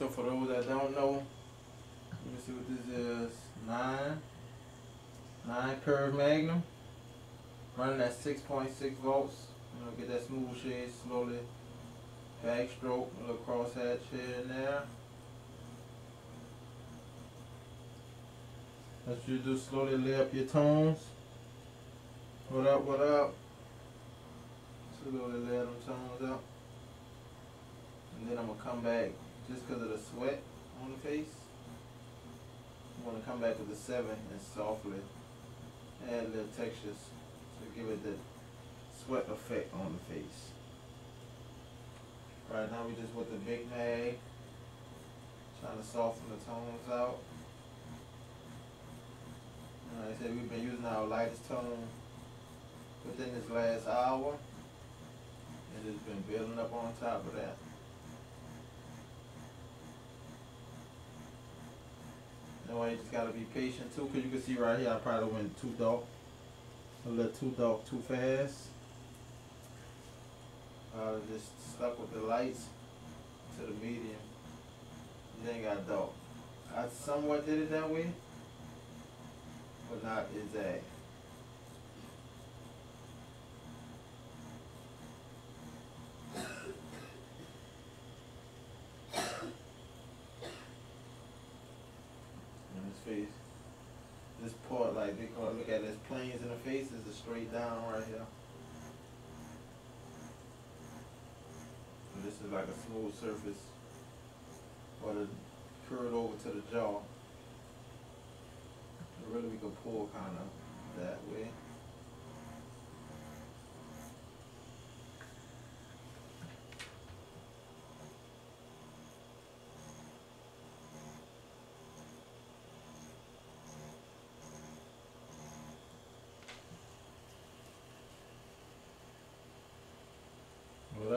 So for those that don't know, let me see what this is. Nine, nine curve magnum, running at six point six volts. You know, get that smooth shade slowly. Backstroke, a little crosshatch here and there. As you do, slowly lay up your tones. What up? What up? Slowly lay them tones up. And then I'm gonna come back just because of the sweat on the face. I'm gonna come back with the seven and softly add little textures to give it the sweat effect on the face. Right now we just with the big mag, trying to soften the tones out. And like I said, we've been using our lightest tone within this last hour. And it's been building up on top of that. That way you just gotta be patient too, cause you can see right here, I probably went too dark. A little too dark, too fast. Uh, just stuck with the lights to the medium. Then got dark. I somewhat did it that way, but not exact. In his face. This part, like they call it, look at this planes in the face, is a straight down right here. And this is like a smooth surface, or the curled over to the jaw. Really, we can pull kind of that way.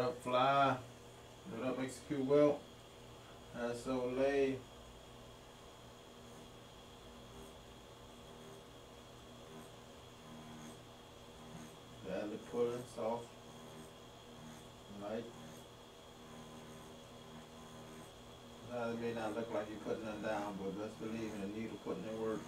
Up, Fly? What up, Execute Well? That's so late. Badly pulling, soft, light. Now it may not look like you're putting them down, but let's believe in the needle putting in work.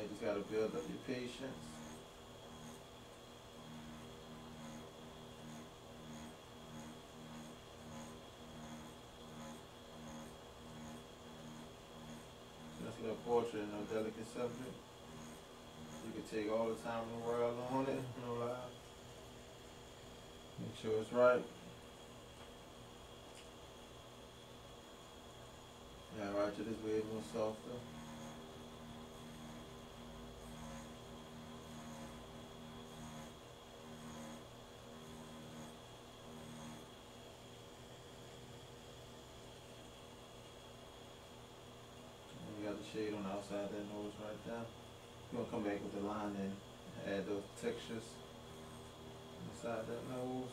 You just gotta build up your patience. That's a little portrait, no delicate subject. You can take all the time in the world on it, no lie. Make sure it's right. Yeah, right to this way more softer. Shade on the outside of that nose right there. We're gonna come back with the line and add those textures inside that nose.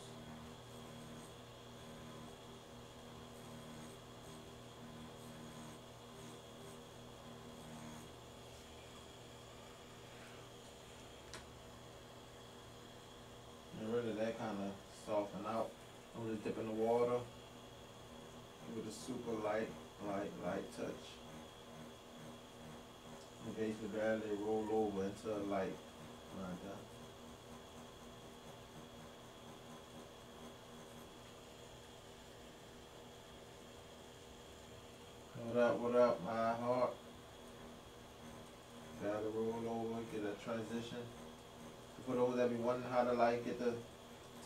And really that kinda soften out. I'm just dipping the water with a super light, light, light touch. Basically roll over into a light like that. What up, what up, my heart? Gotta roll over, get a transition. For those that be wondering how to like get the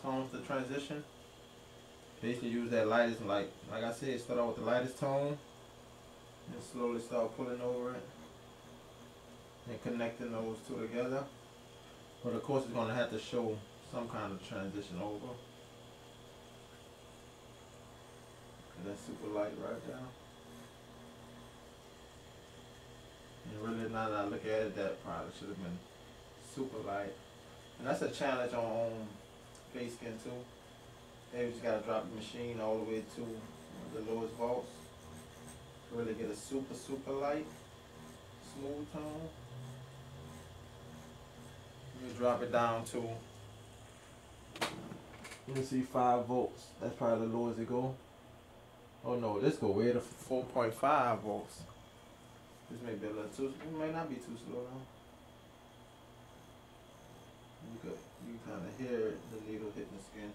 tones to transition, basically use that lightest, like like I said, start out with the lightest tone, and slowly start pulling over it, and connecting those two together. But of course, it's gonna have to show some kind of transition over. 'Cause that's super light right there. And really, now that I look at it, that probably should have been super light. And that's a challenge on, face skin too. They just gotta drop the machine all the way to the lowest volts. to Really get a super, super light, smooth tone. Drop it down to Let me see, five volts. That's probably the lowest it go. Oh no, this go way to four point five volts. This may be a little too. It may not be too slow though. You could you kind of hear the needle hitting the skin.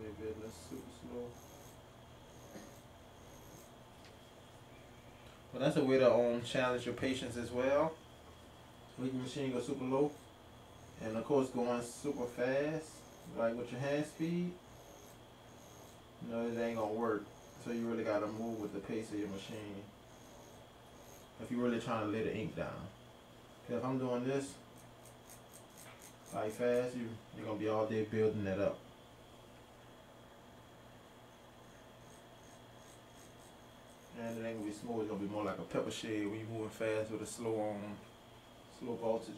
Maybe a little super slow. But that's a way to um challenge your patience as well. Make your machine go super low. And of course going super fast, like with your hand speed. You know, it ain't gonna work. So you really gotta move with the pace of your machine. If you're really trying to lay the ink down. Cause if I'm doing this, like fast, you, you're gonna be all day building that up. And it ain't gonna be smooth, it's gonna be more like a pepper shade when you're moving fast with a slow on slow voltage.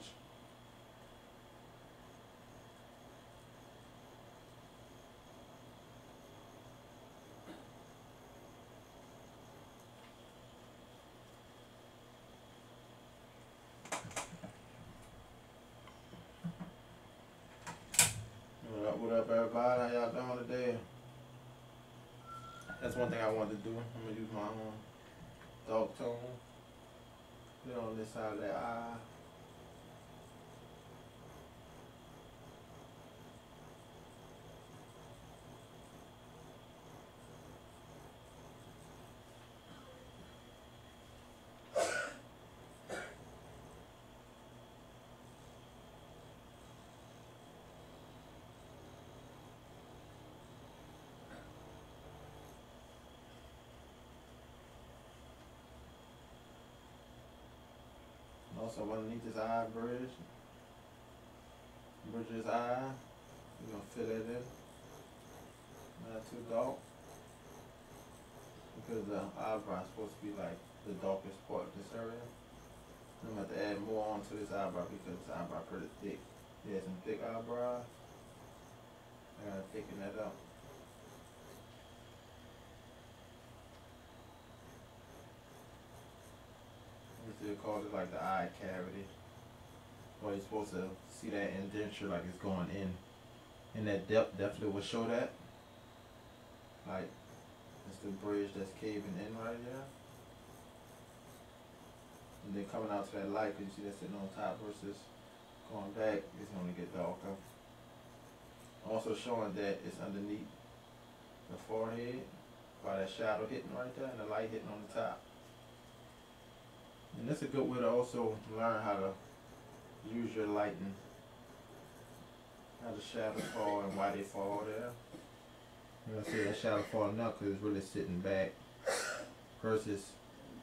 What up everybody? How y'all doing today? That's one thing I wanted to do. I'm gonna use my own dog tone. Put on this side of that eye. Also underneath his eye bridge. Bridge his eye. We're gonna fill that in. Not too dark. Because the eyebrow is supposed to be like the darkest part of this area. I'm gonna have to add more onto this eyebrow because this eyebrow pretty thick. He has some thick eyebrows. I gotta thicken that up. We still call it like the eye cavity. Or you're supposed to see that indenture like it's going in. And that depth definitely will show that. Like, it's the bridge that's caving in right there. And then coming out to that light, you see that sitting on top versus going back, it's gonna get darker. Also showing that it's underneath the forehead by that shadow hitting right there and the light hitting on the top. And that's a good way to also learn how to use your lighting. How the shadows fall and why they fall there. You know, see that shadow falling out because it's really sitting back versus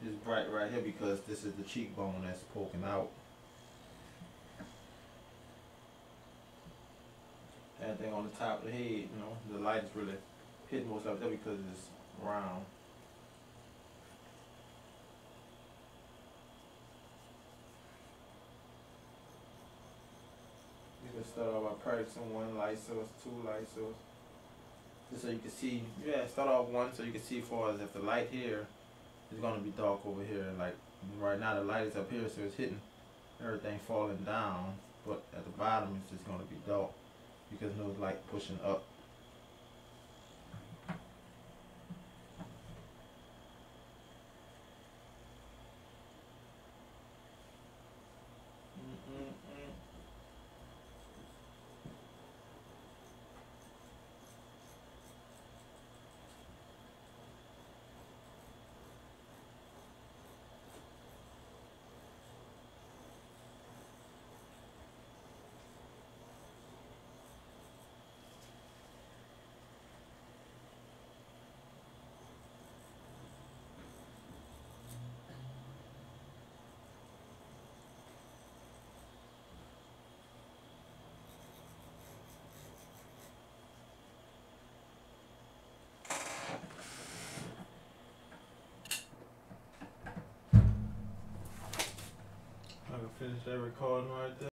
it's bright right here because this is the cheekbone that's poking out. Anything on the top of the head, you know, the light is really hitting most of it because it's round. Start off by practicing one light source, two light source. Just so you can see, yeah, start off one so you can see for as if the light here is gonna be dark over here. Like right now the light is up here so it's hitting everything falling down, but at the bottom it's just gonna be dark because no light pushing up. I can that recording right there.